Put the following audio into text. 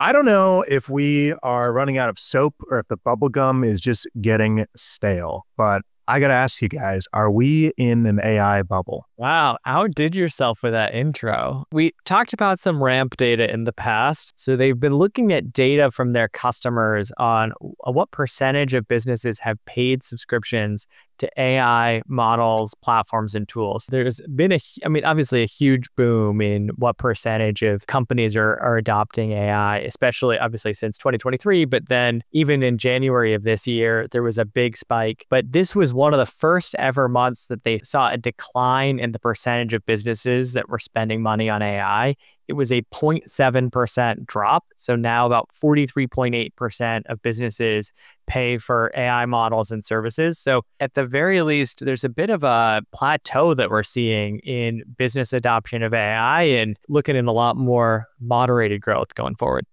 I don't know if we are running out of soap or if the bubble gum is just getting stale, but I got to ask you guys, are we in an AI bubble? Wow, outdid yourself with that intro. We talked about some Ramp data in the past. So they've been looking at data from their customers on uh, what percentage of businesses have paid subscriptions to AI models, platforms, and tools. There's been a, I mean, obviously a huge boom in what percentage of companies are, are adopting AI, especially obviously since 2023. But then even in January of this year, there was a big spike. But this was one of the first ever months that they saw a decline in the percentage of businesses that were spending money on AI it was a 0.7% drop. So now about 43.8% of businesses pay for AI models and services. So at the very least, there's a bit of a plateau that we're seeing in business adoption of AI and looking at a lot more moderated growth going forward.